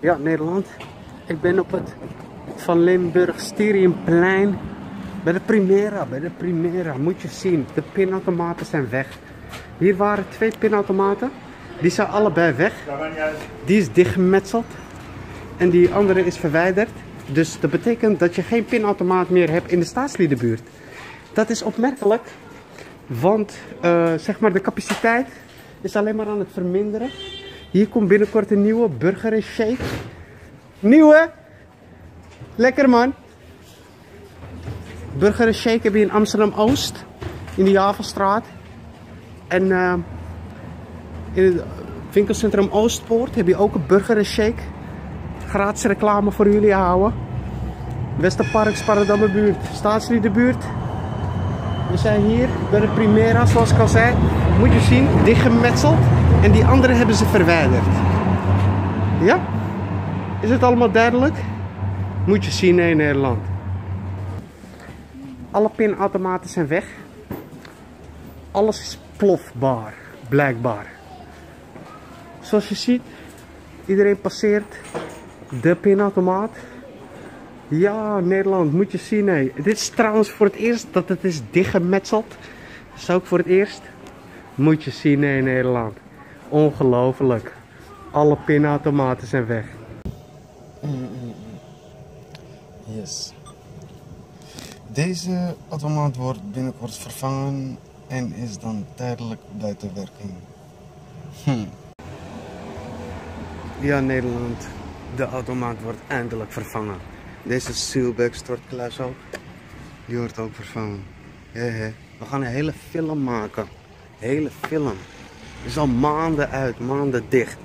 Ja, Nederland. Ik ben op het Van Limburg Stiriumplein. Bij de Primera, bij de Primera. Moet je zien, de pinautomaten zijn weg. Hier waren twee pinautomaten. Die zijn allebei weg. Die is dichtgemetseld. En die andere is verwijderd. Dus dat betekent dat je geen pinautomaat meer hebt in de staatsliedenbuurt. Dat is opmerkelijk. Want uh, zeg maar de capaciteit is alleen maar aan het verminderen. Hier komt binnenkort een nieuwe burger en shake. Nieuwe! Lekker man! Burger en shake heb je in Amsterdam Oost. In de Javelstraat. En uh, in het winkelcentrum Oostpoort heb je ook een burger en shake. Gratis reclame voor jullie houden. Westerpark, Sparadammer buurt, Staatsliedenbuurt. We zijn hier bij de Primera, zoals ik al zei. Moet je zien, dichtgemetseld. En die andere hebben ze verwijderd. Ja? Is het allemaal duidelijk? Moet je zien in Nederland. Alle pinautomaten zijn weg. Alles is plofbaar, blijkbaar. Zoals je ziet, iedereen passeert de pinautomaat. Ja, Nederland, moet je zien. Hé. Dit is trouwens voor het eerst dat het is dichtgemetseld. Dat is ook voor het eerst. Moet je zien in Nederland. Ongelooflijk. Alle pinautomaten zijn weg. Yes. Deze automaat wordt binnenkort vervangen en is dan tijdelijk buiten werking. Hm. Ja, Nederland. De automaat wordt eindelijk vervangen. Deze Sealback stortkluis ook. Die wordt ook vervangen. He, We gaan een hele film maken. Hele film. Is al maanden uit, maanden dicht.